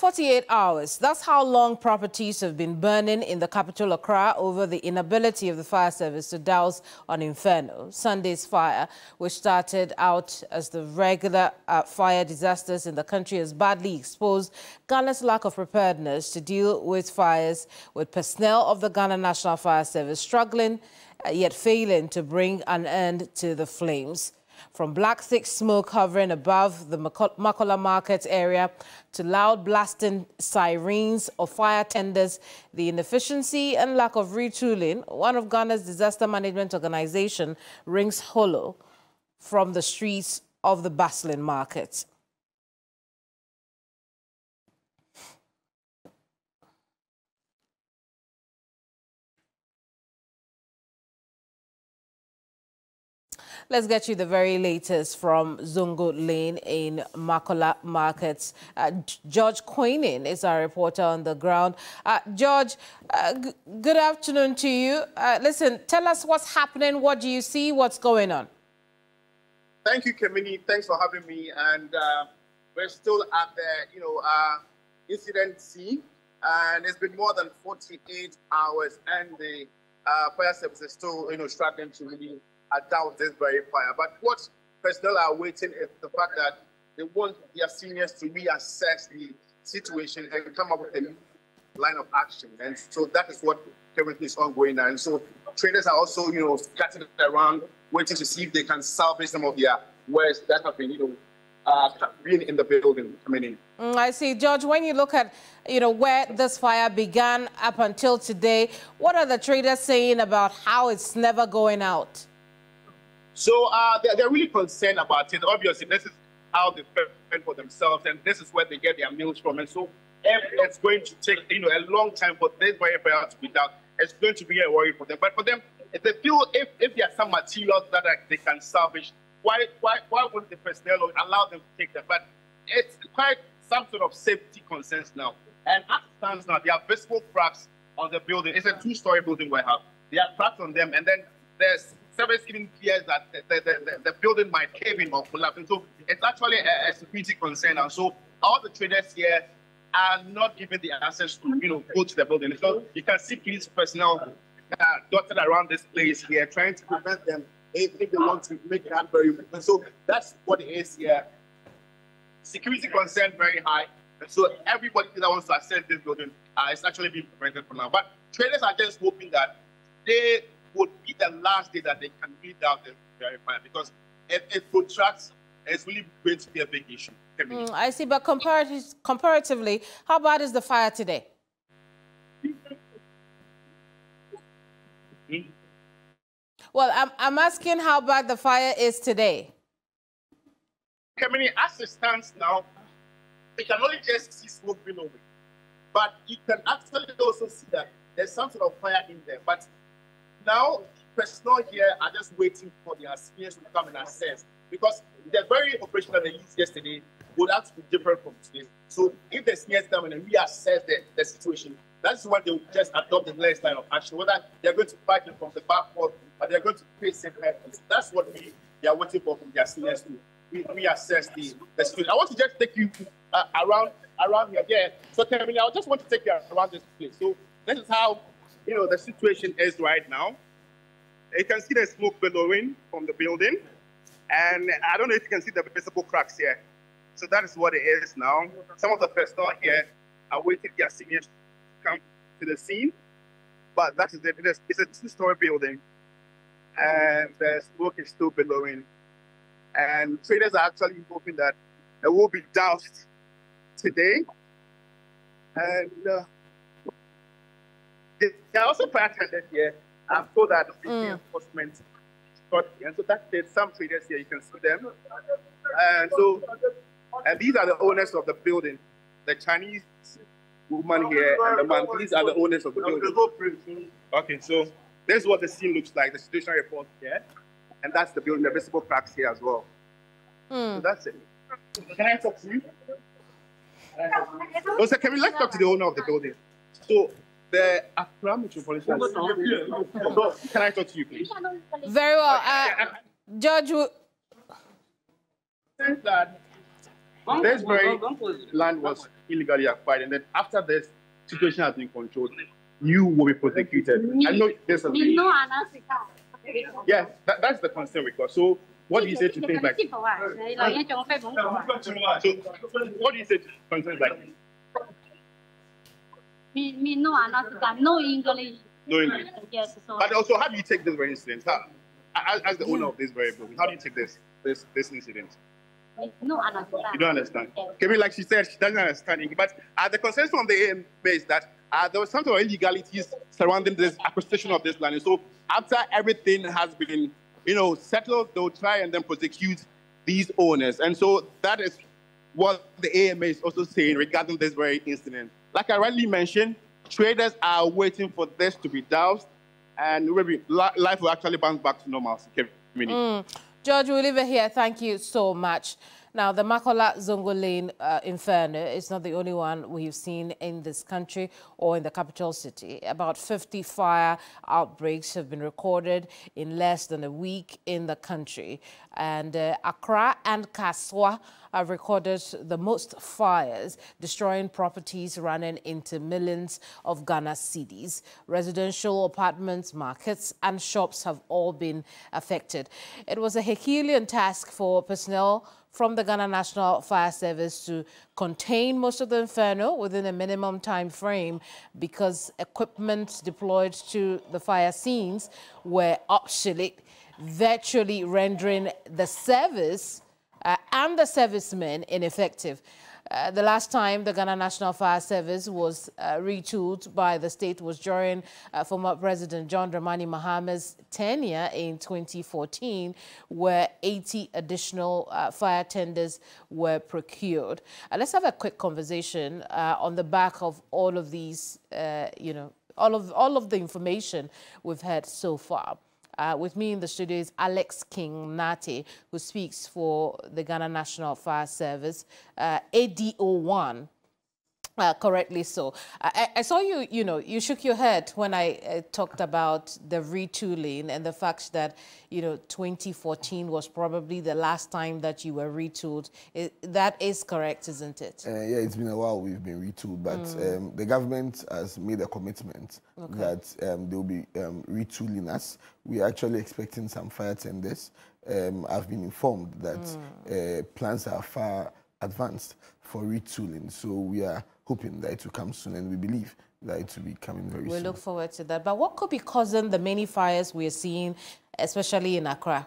48 hours. That's how long properties have been burning in the capital Accra over the inability of the fire service to douse on Inferno. Sunday's fire, which started out as the regular uh, fire disasters in the country, has badly exposed Ghana's lack of preparedness to deal with fires, with personnel of the Ghana National Fire Service struggling, uh, yet failing to bring an end to the flames. From black thick smoke hovering above the Makola Market area to loud blasting sirens of fire tenders, the inefficiency and lack of retooling, one of Ghana's disaster management organization rings hollow from the streets of the bustling market. Let's get you the very latest from Zongo Lane in Makola Markets. Uh, George Queening is our reporter on the ground. Uh, George, uh, good afternoon to you. Uh, listen, tell us what's happening. What do you see? What's going on? Thank you, Kemini. Thanks for having me. And uh, we're still at the, you know, uh, incident scene. And it's been more than 48 hours, and the fire service is still, you know, struggling to really doubt this very fire. But what personnel are waiting is the fact that they want their seniors to reassess the situation and come up with a line of action. And so that is what currently is ongoing. And so traders are also, you know, scattered around, waiting to see if they can salvage some of their wares that have been, you know, uh, being in the building coming in. Mm, I see. George, when you look at, you know, where this fire began up until today, what are the traders saying about how it's never going out? So uh, they're, they're, really concerned about it. Obviously, this is how they fend for themselves, and this is where they get their meals from. And so it's going to take you know a long time for this fire to be done, it's going to be a worry for them. But for them, if they feel if, if there are some materials that are, they can salvage, why why why wouldn't the personnel allow them to take them? But it's quite some sort of safety concerns now. And as it stands now, there are visible cracks on the building. It's a two-story building we have. There are cracks on them, and then there's service even fears that the, the, the, the, building might cave in or collapse. And so it's actually a, a, security concern. And so all the traders here are not given the access to, you know, go to the building. So you can see police personnel uh, dotted around this place here, trying to prevent them if, if they want to make that very And so that's what it is here. Security concern very high. And so everybody that wants to access this building uh, is actually being prevented for now. But traders are just hoping that they would be the last day that they can read out the verifier because if it protracts, it's really going to be a big issue. Mm, I see, but comparative, comparatively, how bad is the fire today? Well, I'm, I'm asking how bad the fire is today. Kemini, as it stands now, you can only just see smoke below it. But you can actually also see that there's some sort of fire in there. But now, personnel here are just waiting for their seniors to come and assess because the very operation that they used yesterday would have to be different from today. So if the seniors come and reassess the, the situation, that's when they will just adopt the next line of action, whether they're going to fight it from the backward or they're going to pay safe efforts. That's what we they are waiting for from their seniors to re reassess the, the situation. I want to just take you uh, around around here. Yeah. So me, I just want to take you around this place. So this is how you know, the situation is right now. You can see the smoke billowing from the building. And I don't know if you can see the visible cracks here. So that is what it is now. Some of the personnel here are waiting their seniors to come to the scene. But that is it. It's a two-story building. And the smoke is still billowing. And traders are actually hoping that it will be doused today. And uh, they are also fire attendant here. I'm told that the mm. enforcement and so that there's some traders here, you can see them. And so, and these are the owners of the building. The Chinese woman here and the man, these are the owners of the building. Okay, so this is what the scene looks like, the situation report here. And that's the building, the visible cracks here as well. Mm. So that's it. Can I talk to you? Oh, so can we let's talk to the owner of the building? So the Accra Metropolitan. So, can I talk to you, please? Very well. Uh, Judge. Since that this very land was illegally acquired, and then after this situation has been controlled, you will be prosecuted. I know this has been. Yes, that, that's the concern because so what do you say to things like? So, what do you say to concerns like? Me, me no understand, no English. No English. Yes, so. But also, how do you take this very incident? How, as, as the owner of this very building, how do you take this this this incident? No understand. You don't understand. Kemi, like she said, she doesn't understand. English. But uh, the consensus from the AMA is that uh, there was some sort of illegalities surrounding this acquisition of this land. And so after everything has been, you know, settled, they'll try and then prosecute these owners. And so that is what the AMA is also saying regarding this very incident. Like I rightly mentioned, traders are waiting for this to be doused, and maybe life will actually bounce back to normal. Mm. George, we'll leave it here. Thank you so much. Now, the Makola Zongo Lane uh, inferno is not the only one we've seen in this country or in the capital city. About 50 fire outbreaks have been recorded in less than a week in the country. And uh, Accra and Kasoa have recorded the most fires, destroying properties running into millions of Ghana cedis. Residential apartments, markets and shops have all been affected. It was a Herculean task for personnel from the Ghana National Fire Service to contain most of the inferno within a minimum time frame because equipment deployed to the fire scenes were obsolete, virtually rendering the service uh, and the servicemen ineffective. Uh, the last time the Ghana National Fire Service was uh, retooled by the state was during uh, former President John Dramani Mahama's tenure in 2014, where 80 additional uh, fire tenders were procured. Uh, let's have a quick conversation on the back of all of these, you know, all of all of the information we've had so far. Uh, with me in the studio is Alex King Nartey, who speaks for the Ghana National Fire Service, uh, ADO1. Uh, correctly so. I, I, saw you, you know, you shook your head when I uh, talked about the retooling and the fact that, you know, 2014 was probably the last time that you were retooled. It, that is correct, isn't it? Uh, yeah, it's been a while we've been retooled, but mm. um, the government has made a commitment okay. that um, they'll be um, retooling us. We're actually expecting some fire tenders. Um, I've been informed that mm. Uh, plans are far advanced for retooling. So we are hoping that it will come soon, and we believe that it will be coming very we soon. We look forward to that. But what could be causing the many fires we are seeing, especially in Accra?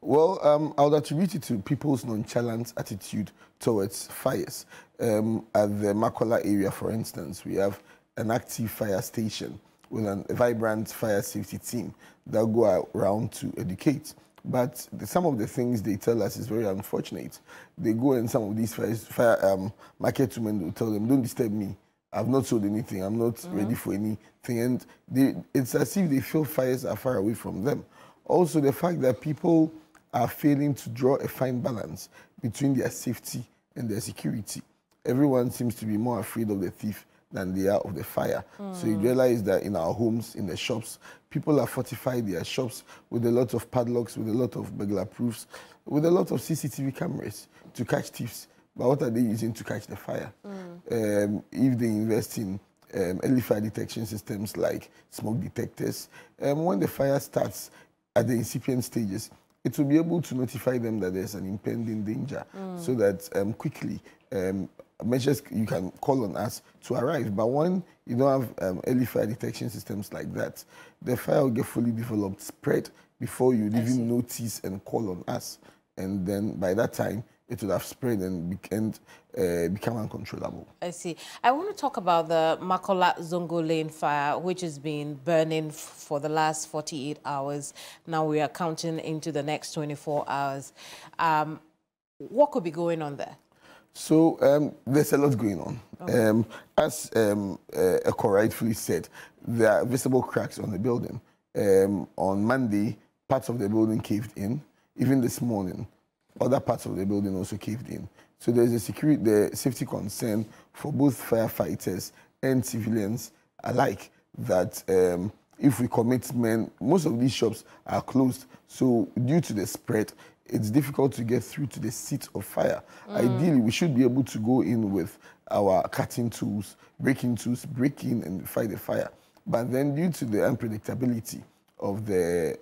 Well, um, I would attribute it to people's nonchalant attitude towards fires. Um, at the Makola area, for instance, we have an active fire station with an, a vibrant fire safety team that go around to educate. But the, some of the things they tell us is very unfortunate. They go and some of these fire, fire um, market women will tell them, don't disturb me. I've not sold anything. I'm not mm -hmm. ready for anything. And they, it's as if they feel fires are far away from them. Also, the fact that people are failing to draw a fine balance between their safety and their security. Everyone seems to be more afraid of the thief than they are of the fire. Mm. So you realize that in our homes, in the shops, people have fortified their shops with a lot of padlocks, with a lot of burglar proofs, with a lot of CCTV cameras to catch thieves. But what are they using to catch the fire? Mm. Um, if they invest in um, early fire detection systems like smoke detectors, um, when the fire starts at the incipient stages, it will be able to notify them that there's an impending danger mm. so that um, quickly um, measures you can call on us to arrive. But when you don't have um, early fire detection systems like that, the fire will get fully developed, spread before you even notice and call on us. And then by that time, it would have spread and, and uh, become uncontrollable. I see. I want to talk about the Makola Zongo Lane fire, which has been burning for the last 48 hours. Now we are counting into the next 24 hours. Um, what could be going on there? So um, there's a lot going on. Okay. Um, as um, uh, Eko rightfully said, there are visible cracks on the building. Um, on Monday, parts of the building caved in. Even this morning, other parts of the building also caved in. So there's a security, the safety concern for both firefighters and civilians alike that um, if we commit men, most of these shops are closed. So due to the spread, it's difficult to get through to the seat of fire. Ideally, we should be able to go in with our cutting tools, breaking tools, break in and fight the fire. But then, due to the unpredictability of the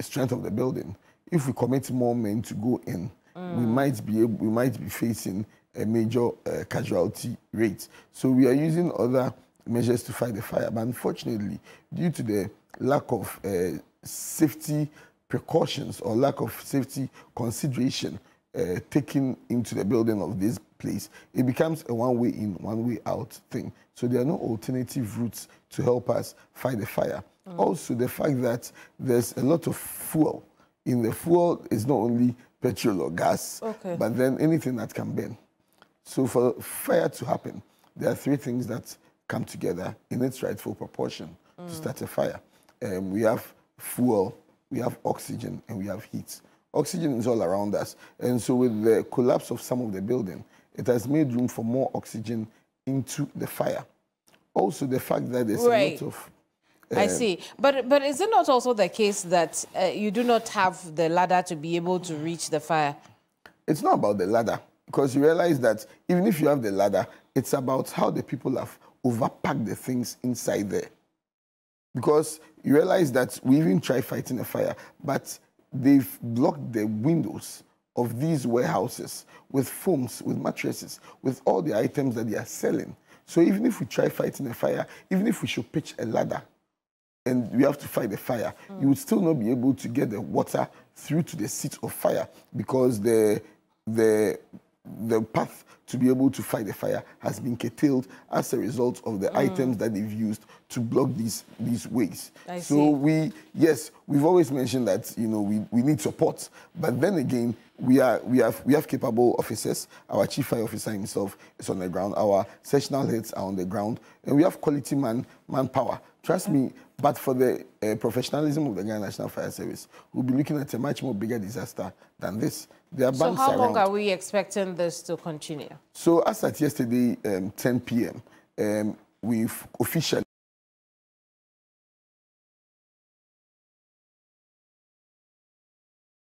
strength of the building, if we commit more men to go in, we might be able, we might be facing a major uh, casualty rate. So we are using other measures to fight the fire. But unfortunately, due to the lack of uh, safety precautions or lack of safety consideration uh, taken into the building of this place, it becomes a one-way in, one-way out thing. So there are no alternative routes to help us fight the fire. Also, the fact that there's a lot of fuel. In the fuel is not only petrol or gas, Okay. but then anything that can burn. So for fire to happen, there are three things that come together in its rightful proportion to start a fire. Um, we have fuel, we have oxygen, and we have heat. Oxygen is all around us, and so with the collapse of some of the building, it has made room for more oxygen into the fire. Also, the fact that there's Right. a lot of I see. But but is it not also the case that uh, you do not have the ladder to be able to reach the fire? it's not about the ladder because you realize that even if you have the ladder, it's about how the people have overpacked the things inside there. Because you realize that we even try fighting a fire, but they've blocked the windows of these warehouses with foams, with mattresses, with all the items that they are selling. So even if we try fighting a fire, even if we should pitch a ladder, and we have to fight the fire, mm. you would still not be able to get the water through to the seat of fire because the the the path to be able to fight the fire has been curtailed as a result of the mm. items that they've used to block these these ways. I so see. we yes, we've always mentioned that you know we, we need support, but then again we are we have we have capable officers. Our chief fire officer himself is on the ground. Our sectional heads are on the ground, and we have quality man manpower. Trust me, but for the uh, professionalism of the Ghana National Fire Service, we'll be looking at a much more bigger disaster than this. There are So how around. long are we expecting this to continue? So as at yesterday, um, 10 p.m., um, we've officially